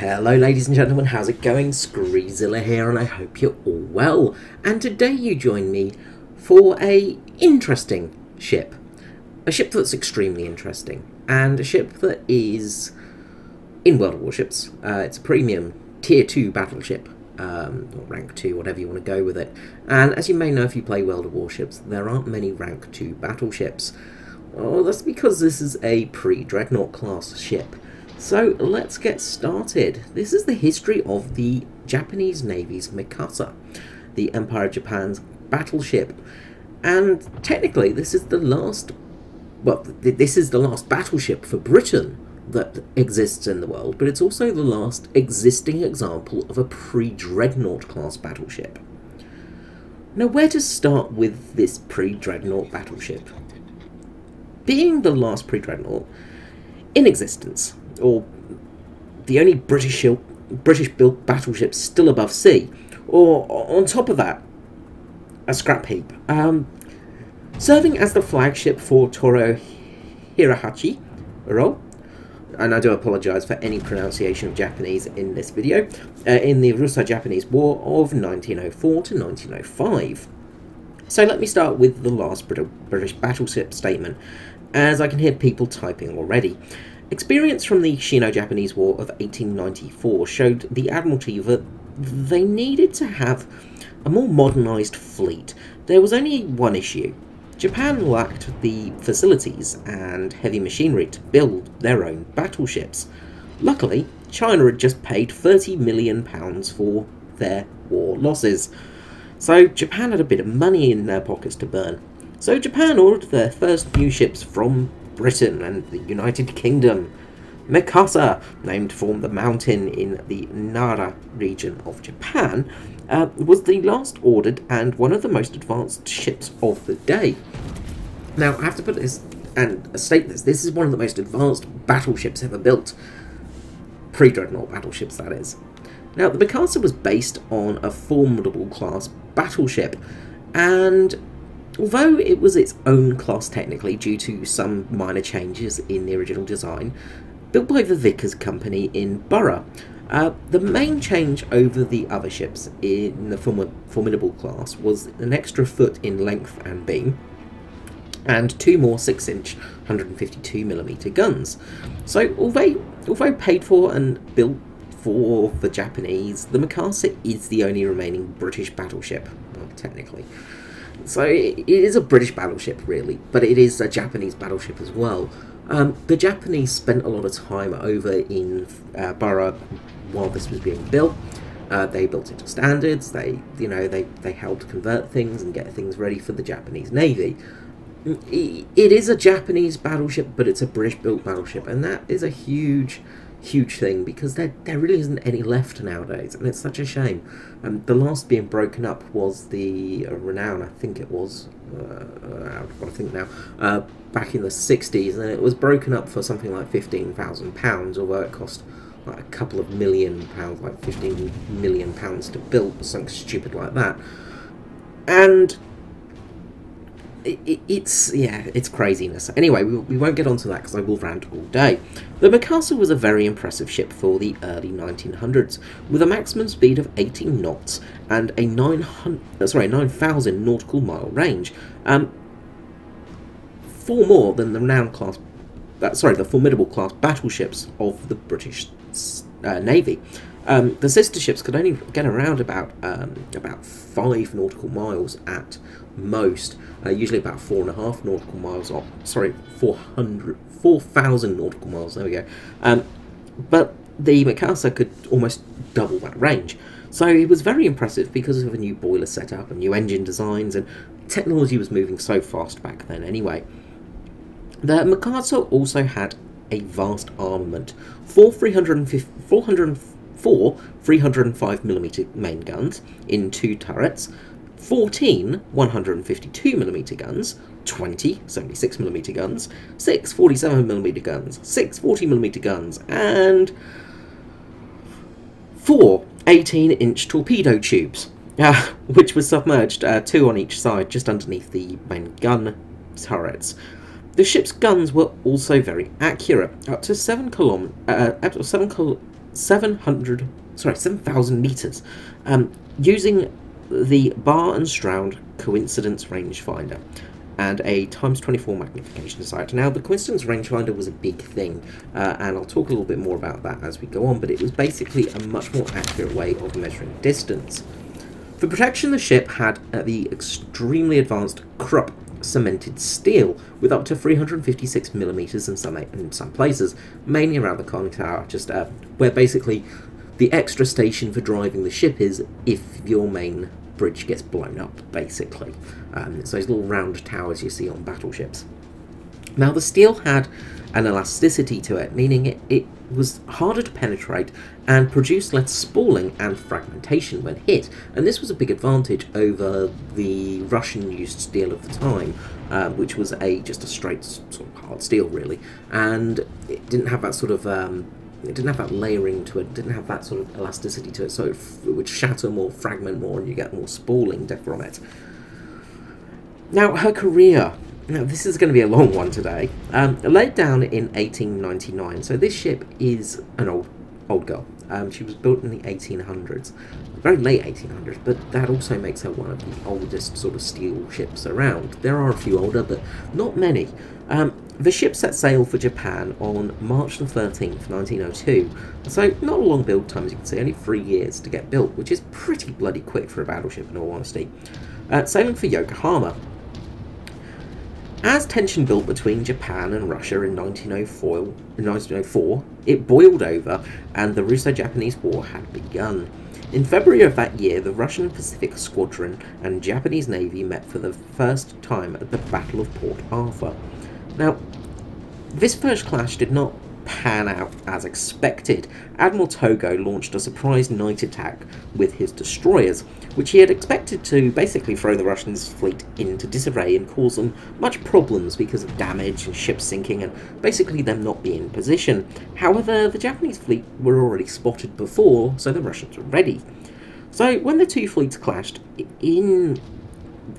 Hello ladies and gentlemen, how's it going? Skreezilla here and I hope you're all well. And today you join me for a interesting ship. A ship that's extremely interesting. And a ship that is in World of Warships. Uh, it's a premium tier 2 battleship. Um, or rank 2, whatever you want to go with it. And as you may know if you play World of Warships, there aren't many rank 2 battleships. Well, that's because this is a pre-Dreadnought class ship. So let's get started. This is the history of the Japanese Navy's Mikasa, the Empire of Japan's battleship. And technically this is the last, well, this is the last battleship for Britain that exists in the world, but it's also the last existing example of a pre-Dreadnought class battleship. Now where to start with this pre-Dreadnought battleship? Being the last pre-Dreadnought in existence, or the only British British built battleship still above sea, or on top of that, a scrap heap. Um, serving as the flagship for Toru Hirahachi, Ro, and I do apologise for any pronunciation of Japanese in this video, uh, in the Russo-Japanese War of 1904 to 1905. So let me start with the last British battleship statement, as I can hear people typing already. Experience from the Sino-Japanese War of 1894 showed the Admiralty that they needed to have a more modernised fleet. There was only one issue. Japan lacked the facilities and heavy machinery to build their own battleships. Luckily, China had just paid £30 million for their war losses. So Japan had a bit of money in their pockets to burn. So Japan ordered their first new ships from Britain and the United Kingdom. Mikasa, named from the mountain in the Nara region of Japan, uh, was the last ordered and one of the most advanced ships of the day. Now, I have to put this and state this this is one of the most advanced battleships ever built. Pre Dreadnought battleships, that is. Now, the Mikasa was based on a formidable class battleship, and Although it was its own class technically due to some minor changes in the original design, built by the Vickers Company in Borough, uh, the main change over the other ships in the form Formidable class was an extra foot in length and beam, and two more 6-inch 152mm guns. So although, although paid for and built for the Japanese, the Mikasa is the only remaining British battleship, well, technically. So it is a British battleship, really, but it is a Japanese battleship as well. Um, the Japanese spent a lot of time over in uh, while this was being built. Uh, they built it to standards. They, you know, they they helped convert things and get things ready for the Japanese Navy. It is a Japanese battleship, but it's a British-built battleship, and that is a huge huge thing because there, there really isn't any left nowadays, and it's such a shame. Um, the last being broken up was the uh, Renown, I think it was, uh, I think now, uh, back in the 60s, and it was broken up for something like £15,000, although it cost like a couple of million pounds, like 15 million pounds to build, something stupid like that. And it, it's yeah, it's craziness. Anyway, we, we won't get onto that because I will rant all day. The Mikasa was a very impressive ship for the early 1900s, with a maximum speed of 18 knots and a 900 uh, sorry 9,000 nautical mile range. Um, four more than the Renown class, uh, sorry, the formidable class battleships of the British uh, Navy. Um, the sister ships could only get around about um, about five nautical miles at most, uh, usually about four and a half nautical miles off. Sorry, 400, 4,000 nautical miles. There we go. Um, but the Mikasa could almost double that range. So it was very impressive because of a new boiler setup and new engine designs, and technology was moving so fast back then anyway. The Mikasa also had a vast armament. Four 350, 404 305mm main guns in two turrets, 14 152mm guns, 20 76mm guns, 6 47mm guns, 6 40mm guns, and 4 18 inch torpedo tubes, uh, which were submerged, uh, two on each side, just underneath the main gun turrets. The ship's guns were also very accurate, up to 7 km, uh, up to 7 kil 700, sorry, 7,000 meters, um, using the Barr and Stroud coincidence rangefinder and a times 24 magnification sight. Now, the coincidence rangefinder was a big thing, uh, and I'll talk a little bit more about that as we go on, but it was basically a much more accurate way of measuring distance. For protection, the ship had uh, the extremely advanced Krupp cemented steel with up to 356 millimeters in some in some places, mainly around the conning tower, just uh, where basically the extra station for driving the ship is if your main bridge gets blown up, basically. Um, it's those little round towers you see on battleships. Now, the steel had an elasticity to it, meaning it, it was harder to penetrate and produced less spalling and fragmentation when hit, and this was a big advantage over the Russian-used steel of the time, uh, which was a just a straight sort of hard steel, really, and it didn't have that sort of um, it didn't have that layering to it, didn't have that sort of elasticity to it, so it, it would shatter more, fragment more, and you get more spalling from it. Now, her career. Now, this is going to be a long one today. Um, laid down in 1899, so this ship is an old old girl. Um, she was built in the 1800s, very late 1800s, but that also makes her one of the oldest sort of steel ships around. There are a few older, but not many. Um, the ship set sail for Japan on March the 13th, 1902, so not a long build time as you can see, only three years to get built, which is pretty bloody quick for a battleship in all honesty. Uh, sailing for Yokohama. As tension built between Japan and Russia in 1904, in 1904 it boiled over and the Russo-Japanese War had begun. In February of that year, the Russian Pacific Squadron and Japanese Navy met for the first time at the Battle of Port Arthur. Now, this first clash did not pan out as expected. Admiral Togo launched a surprise night attack with his destroyers, which he had expected to basically throw the Russians' fleet into disarray and cause them much problems because of damage and ships sinking and basically them not being in position. However, the Japanese fleet were already spotted before, so the Russians were ready. So when the two fleets clashed in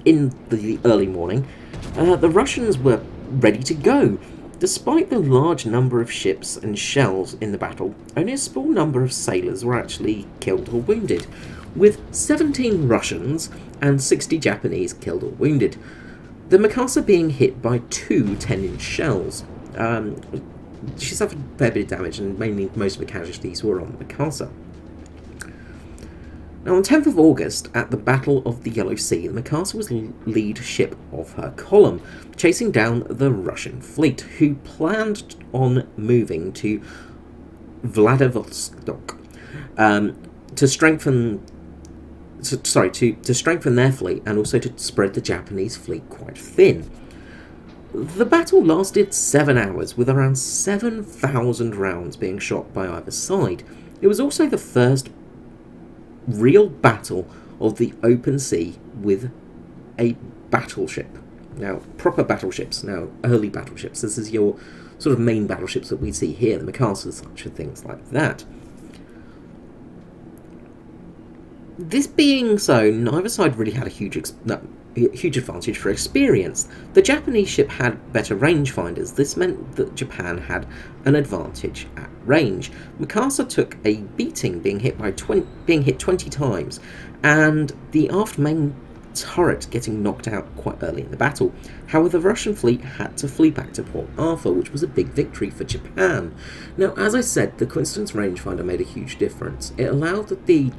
in the early morning, uh, the Russians were ready to go. Despite the large number of ships and shells in the battle, only a small number of sailors were actually killed or wounded, with 17 Russians and 60 Japanese killed or wounded. The Mikasa being hit by two 10-inch shells. Um, she suffered a fair bit of damage, and mainly most of the casualties were on the Mikasa. Now, on 10th of August, at the Battle of the Yellow Sea, the Mikasa was lead ship of her column, chasing down the Russian fleet, who planned on moving to Vladivostok um, to strengthen. To, sorry, to, to strengthen their fleet and also to spread the Japanese fleet quite thin. The battle lasted seven hours, with around 7,000 rounds being shot by either side. It was also the first real battle of the open sea with a battleship. Now, proper battleships, now early battleships. This is your sort of main battleships that we see here, the Mikasas, such and things like that. This being so, neither side really had a huge no, huge advantage for experience. The Japanese ship had better rangefinders. This meant that Japan had an advantage at range. Mikasa took a beating, being hit by 20, being hit 20 times, and the aft main turret getting knocked out quite early in the battle. However, the Russian fleet had to flee back to Port Arthur, which was a big victory for Japan. Now, as I said, the coincidence rangefinder made a huge difference. It allowed the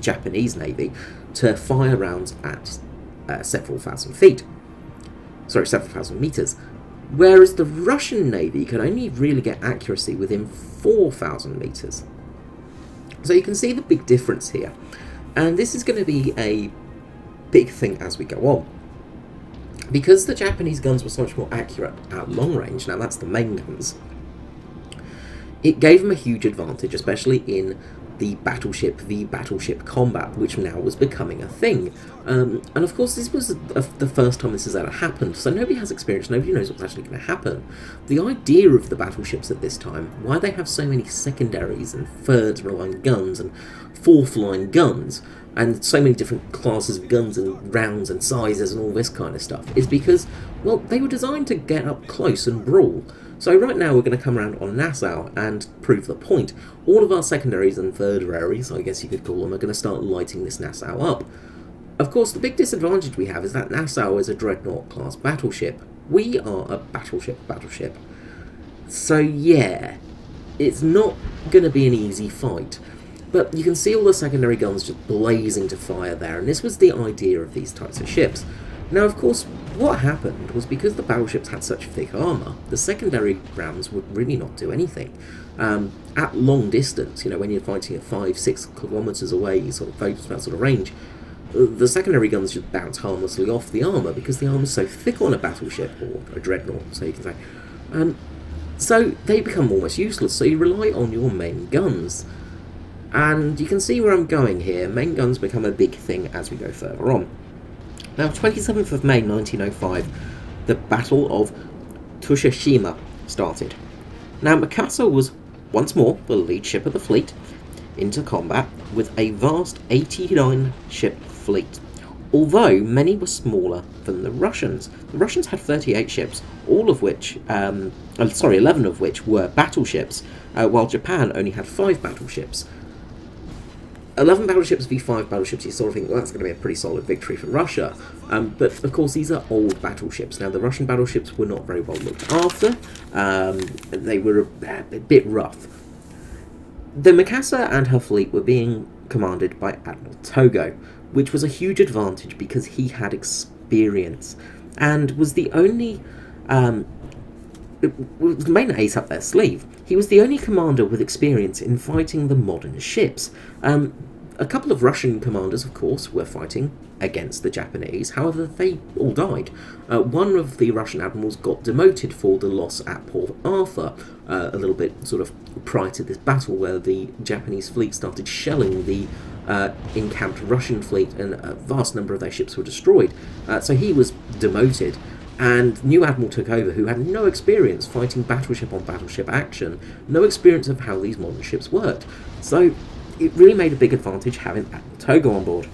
Japanese Navy to fire rounds at uh, several thousand feet. Sorry, several thousand meters. Whereas the Russian Navy can only really get accuracy within 4,000 meters. So you can see the big difference here. And this is going to be a big thing as we go on. Because the Japanese guns were so much more accurate at long range, now that's the main guns, it gave them a huge advantage, especially in the battleship v battleship combat, which now was becoming a thing. Um, and of course, this was a, the first time this has ever happened, so nobody has experience, nobody knows what's actually going to happen. The idea of the battleships at this time, why they have so many secondaries and third line guns and fourth line guns, and so many different classes of guns and rounds and sizes and all this kind of stuff is because, well, they were designed to get up close and brawl. So right now we're going to come around on Nassau and prove the point. All of our secondaries and tertiaries, I guess you could call them, are going to start lighting this Nassau up. Of course, the big disadvantage we have is that Nassau is a Dreadnought class battleship. We are a battleship battleship. So yeah, it's not going to be an easy fight. But you can see all the secondary guns just blazing to fire there, and this was the idea of these types of ships. Now, of course, what happened was because the battleships had such thick armour, the secondary rounds would really not do anything. Um, at long distance, you know, when you're fighting at 5, 6 kilometres away, sort of that sort of range, the secondary guns just bounce harmlessly off the armour because the armour's so thick on a battleship, or a dreadnought, so you can say. Um, so they become almost useless, so you rely on your main guns. And you can see where I'm going here. Main guns become a big thing as we go further on. Now, 27th of May 1905, the Battle of Tsushima started. Now, Mikasa was once more the lead ship of the fleet into combat with a vast 89 ship fleet. Although many were smaller than the Russians. The Russians had 38 ships, all of which, um, uh, sorry, 11 of which were battleships, uh, while Japan only had 5 battleships. 11 battleships v 5 battleships, you sort of think, well, that's going to be a pretty solid victory for Russia. Um, but of course, these are old battleships. Now, the Russian battleships were not very well looked after, um, they were a, a bit rough. The Mikasa and her fleet were being commanded by Admiral Togo, which was a huge advantage because he had experience and was the only um, main ace up their sleeve. He was the only commander with experience in fighting the modern ships. Um, a couple of Russian commanders, of course, were fighting against the Japanese, however, they all died. Uh, one of the Russian admirals got demoted for the loss at Port Arthur, uh, a little bit sort of prior to this battle, where the Japanese fleet started shelling the uh, encamped Russian fleet, and a vast number of their ships were destroyed. Uh, so he was demoted, and new admiral took over, who had no experience fighting battleship on battleship action, no experience of how these modern ships worked. So it really made a big advantage having Admiral Togo on board.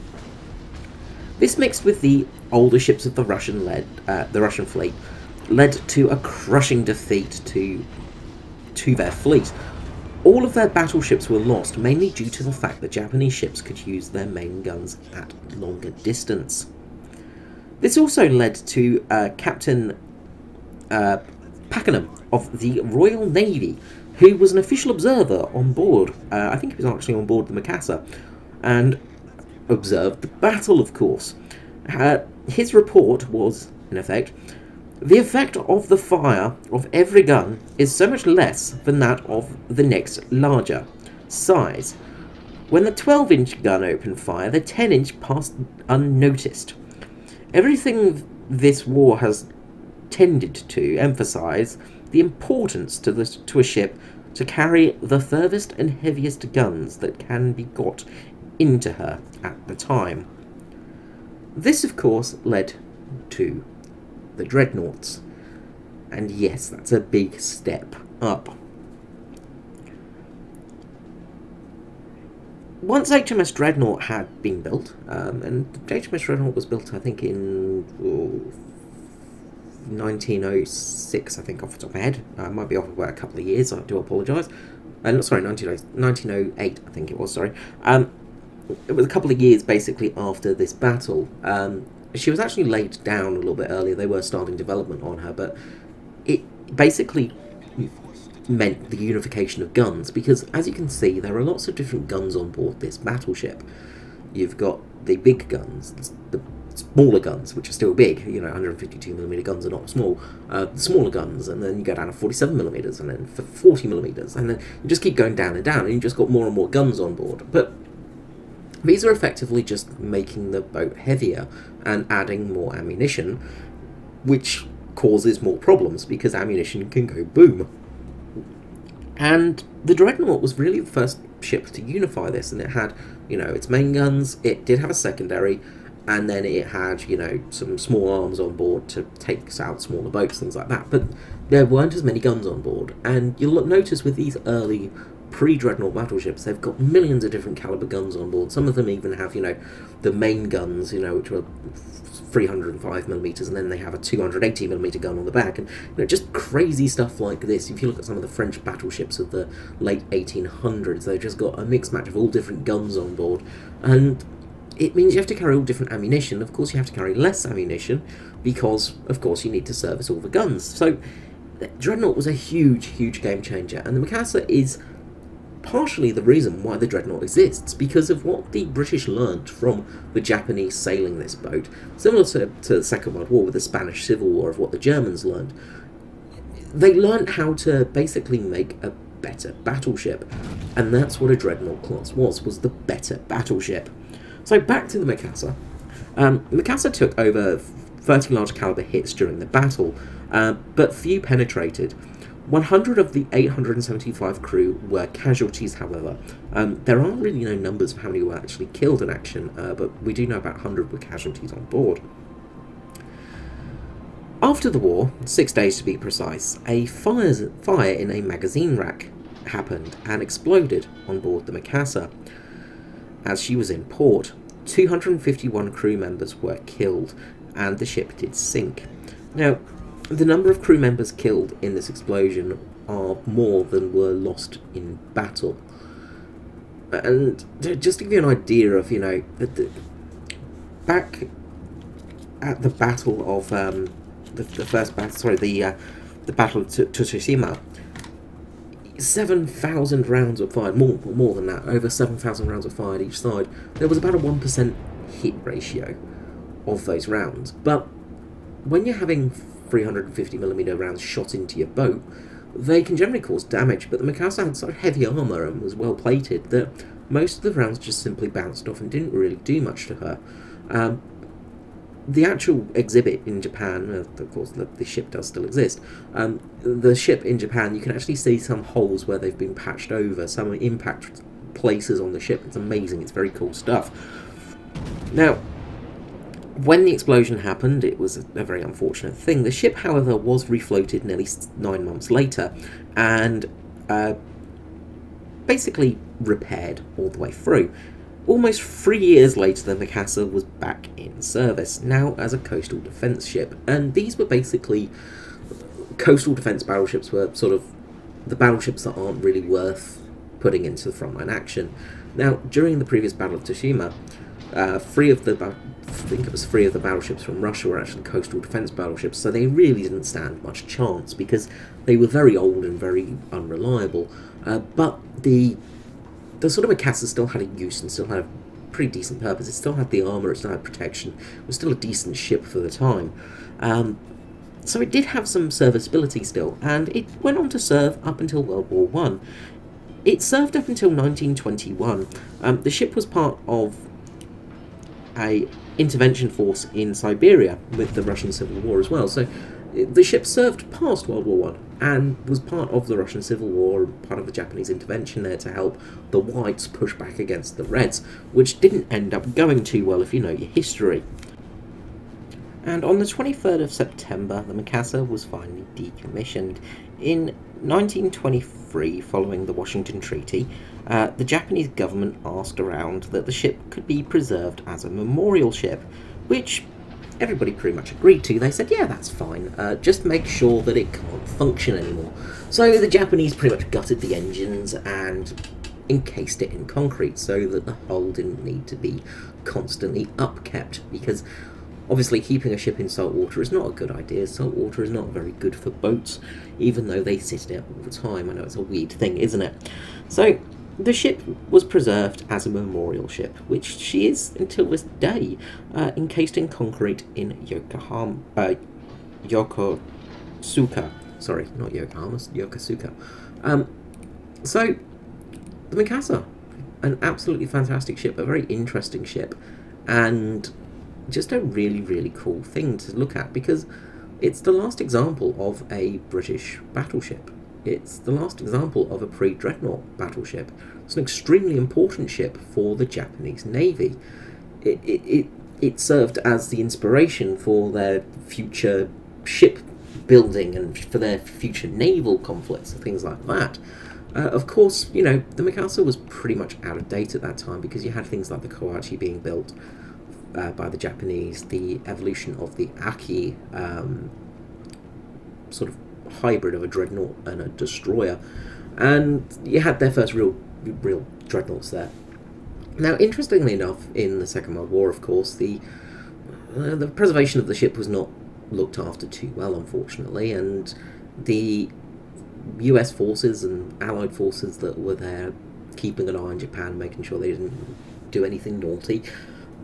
This mixed with the older ships of the Russian led uh, the Russian fleet led to a crushing defeat to to their fleet. All of their battleships were lost, mainly due to the fact that Japanese ships could use their main guns at longer distance. This also led to uh, Captain uh, Pakenham of the Royal Navy who was an official observer on board. Uh, I think he was actually on board the Mikasa, and observed the battle, of course. Uh, his report was, in effect, the effect of the fire of every gun is so much less than that of the next larger size. When the 12 inch gun opened fire, the 10 inch passed unnoticed. Everything this war has tended to emphasize the importance to, this, to a ship to carry the furthest and heaviest guns that can be got into her at the time. This, of course, led to the dreadnoughts. And yes, that's a big step up. Once HMS Dreadnought had been built, um, and HMS Dreadnought was built, I think, in oh, 1906, I think, off the top of my head. I uh, might be off by a couple of years, I do apologise. Uh, sorry, 1908, I think it was, sorry. Um, it was a couple of years, basically, after this battle. Um, she was actually laid down a little bit earlier. They were starting development on her, but it basically meant the unification of guns, because, as you can see, there are lots of different guns on board this battleship. You've got the big guns, the smaller guns, which are still big, you know, 152mm guns are not small, uh, smaller guns, and then you go down to 47mm, and then 40mm, and then you just keep going down and down, and you just got more and more guns on board. But these are effectively just making the boat heavier and adding more ammunition, which causes more problems because ammunition can go boom. And the Dreadnought was really the first ship to unify this, and it had, you know, its main guns, it did have a secondary, and then it had you know some small arms on board to take out smaller boats things like that. But there weren't as many guns on board. And you'll notice with these early pre-dreadnought battleships, they've got millions of different caliber guns on board. Some of them even have, you know, the main guns, you know, which are 305 millimeters, and then they have a 280 millimeter gun on the back, and you know, just crazy stuff like this. If you look at some of the French battleships of the late 1800s, they've just got a mixed match of all different guns on board, and it means you have to carry all different ammunition. Of course, you have to carry less ammunition because, of course, you need to service all the guns. So, Dreadnought was a huge, huge game changer, and the Mikasa is partially the reason why the Dreadnought exists, because of what the British learnt from the Japanese sailing this boat. Similar to, to the Second World War with the Spanish Civil War of what the Germans learnt. They learnt how to basically make a better battleship, and that's what a Dreadnought class was, was the better battleship. So back to the Mikasa. Um, Mikasa took over 30 large caliber hits during the battle, uh, but few penetrated. 100 of the 875 crew were casualties, however. Um, there aren't really no numbers of how many were actually killed in action, uh, but we do know about 100 were casualties on board. After the war, six days to be precise, a fire, fire in a magazine rack happened and exploded on board the Mikasa. As she was in port, 251 crew members were killed and the ship did sink. Now, the number of crew members killed in this explosion are more than were lost in battle. And just to give you an idea of, you know, the, back at the battle of um, the, the, first battle, sorry, the uh, the battle of Tsushima, seven thousand rounds were fired, more more than that, over seven thousand rounds were fired each side. There was about a one percent hit ratio of those rounds, but when you're having 350mm rounds shot into your boat, they can generally cause damage, but the Mikasa had such heavy armour and was well plated that most of the rounds just simply bounced off and didn't really do much to her. Um, the actual exhibit in Japan, uh, of course the, the, ship does still exist, um, the ship in Japan, you can actually see some holes where they've been patched over, some impact places on the ship. It's amazing, it's very cool stuff. Now, when the explosion happened, it was a very unfortunate thing. The ship, however, was refloated nearly nine months later and uh, basically repaired all the way through. Almost three years later, the Mikasa was back in service, now as a coastal defence ship, and these were basically coastal defence battleships were sort of the battleships that aren't really worth putting into the frontline action. Now, during the previous Battle of Tsushima, uh, three of the I think it was three of the battleships from Russia were actually coastal defence battleships, so they really didn't stand much chance because they were very old and very unreliable. Uh, but the the sort of Mikasa still had a use and still had a pretty decent purpose. It still had the armour, it still had protection. It was still a decent ship for the time. Um, so it did have some serviceability still, and it went on to serve up until World War One. It served up until 1921. Um, the ship was part of a intervention force in Siberia with the Russian Civil War as well. So the ship served past World War One and was part of the Russian Civil War, part of the Japanese intervention there to help the Whites push back against the Reds, which didn't end up going too well if you know your history. And on the 23rd of September, the Mikasa was finally decommissioned. In 1923, following the Washington Treaty, uh, the Japanese government asked around that the ship could be preserved as a memorial ship, which everybody pretty much agreed to. They said, yeah, that's fine, uh, just make sure that it can't function anymore. So the Japanese pretty much gutted the engines and encased it in concrete so that the hull didn't need to be constantly upkept because obviously keeping a ship in salt water is not a good idea. Salt water is not very good for boats, even though they sit in it all the time. I know it's a weird thing, isn't it? So the ship was preserved as a memorial ship, which she is until this day, uh, encased in concrete in Yokohama, uh, Yokosuka. Sorry, not Yokohama, Yokosuka. Um, so, the Mikasa, an absolutely fantastic ship, a very interesting ship, and just a really, really cool thing to look at because it's the last example of a British battleship. It's the last example of a pre-dreadnought battleship. It's an extremely important ship for the Japanese Navy. It, it, it, it served as the inspiration for their future ship building and for their future naval conflicts and things like that. Uh, of course, you know, the Mikasa was pretty much out of date at that time because you had things like the Kawachi being built uh, by the Japanese, the evolution of the Aki, um, sort of hybrid of a dreadnought and a destroyer, and you had their first real, real dreadnoughts there. Now, interestingly enough, in the Second World War, of course, the uh, the preservation of the ship was not looked after too well, unfortunately, and the US forces and Allied forces that were there keeping an eye on Japan, making sure they didn't do anything naughty,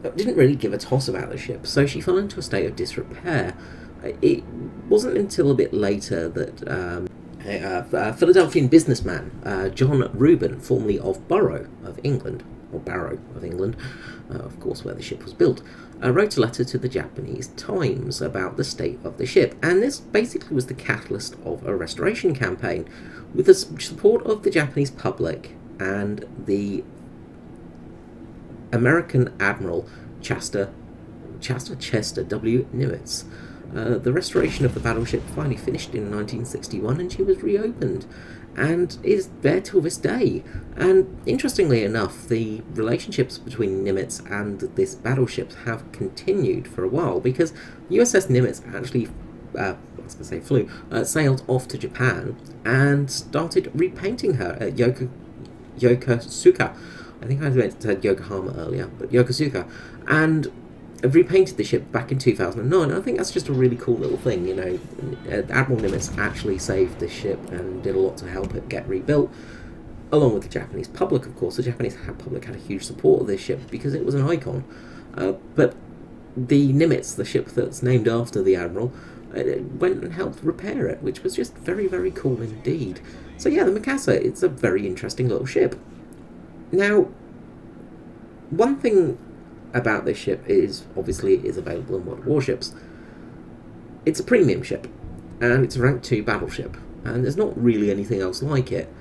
didn't really give a toss about the ship, so she fell into a state of disrepair. It wasn't until a bit later that um, a, a, Philadelphian businessman, uh, John Rubin, formerly of Borough of England, or Barrow of England, uh, of course, where the ship was built, uh, wrote a letter to the Japanese Times about the state of the ship, and this basically was the catalyst of a restoration campaign with the support of the Japanese public and the American Admiral Chester, Chester Chester W. Nimitz. Uh, the restoration of the battleship finally finished in 1961 and she was reopened and is there till this day. And interestingly enough, the relationships between Nimitz and this battleship have continued for a while because USS Nimitz actually, uh, I say flew, uh, sailed off to Japan and started repainting her at Yoka, Yokosuka. I think I say Yokohama earlier, but Yokosuka. And repainted the ship back in 2009. I think that's just a really cool little thing, you know. Admiral Nimitz actually saved the ship and did a lot to help it get rebuilt, along with the Japanese public, of course. The Japanese public had a huge support of this ship because it was an icon. Uh, but the Nimitz, the ship that's named after the Admiral, uh, went and helped repair it, which was just very, very cool indeed. So yeah, the Mikasa, it's a very interesting little ship. Now, one thing about this ship is obviously it is available in World Warships. It's a premium ship, and it's a rank 2 battleship, and there's not really anything else like it.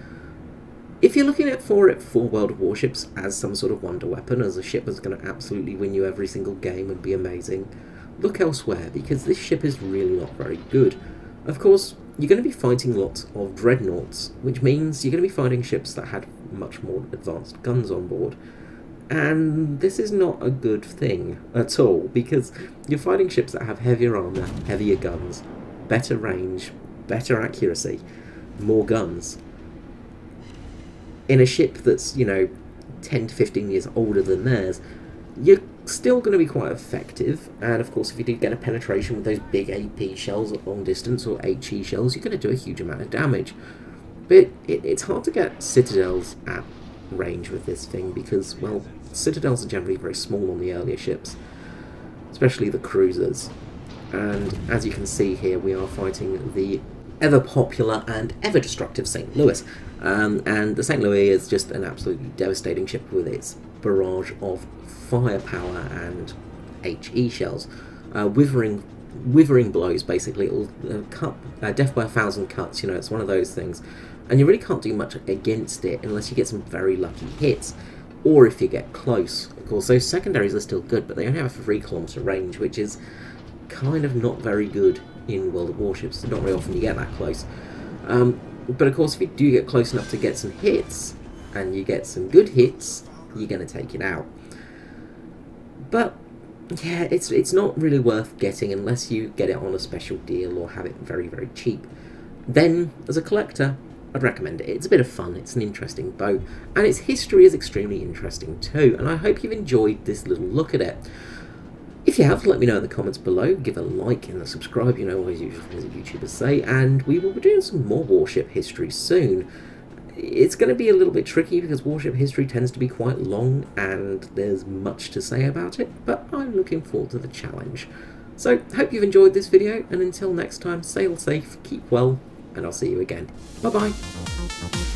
If you're looking at for it for World of Warships as some sort of wonder weapon, as a ship that's going to absolutely win you every single game and be amazing, look elsewhere, because this ship is really not very good. Of course, you're going to be fighting lots of dreadnoughts, which means you're going to be fighting ships that had much more advanced guns on board, and this is not a good thing at all, because you're fighting ships that have heavier armour, heavier guns, better range, better accuracy, more guns. In a ship that's, you know, 10 to 15 years older than theirs, you're still going to be quite effective. And of course, if you do get a penetration with those big AP shells at long distance or HE shells, you're going to do a huge amount of damage. But it, it's hard to get citadels at range with this thing because, well, citadels are generally very small on the earlier ships, especially the cruisers. And as you can see here, we are fighting the ever popular and ever destructive St. Louis. Um, and the St. Louis is just an absolutely devastating ship with its barrage of firepower and HE shells. Uh, withering withering blows, basically. It'll uh, cut, uh, death by a thousand cuts, you know, it's one of those things. And you really can't do much against it unless you get some very lucky hits or if you get close. Of course, those secondaries are still good, but they only have a 3 kilometer range, which is kind of not very good in World of Warships. Not very often you get that close. Um, but of course, if you do get close enough to get some hits, and you get some good hits, you're going to take it out. But yeah, it's it's not really worth getting unless you get it on a special deal or have it very very cheap. Then, as a collector, I'd recommend it. It's a bit of fun, it's an interesting boat, and its history is extremely interesting too, and I hope you've enjoyed this little look at it. If you have, let me know in the comments below, give a like and a subscribe, you know, as usual as YouTubers say, and we will be doing some more Warship history soon. It's going to be a little bit tricky because Warship history tends to be quite long and there's much to say about it, but I'm looking forward to the challenge. So, hope you've enjoyed this video, and until next time, sail safe, keep well, and I'll see you again. Bye bye.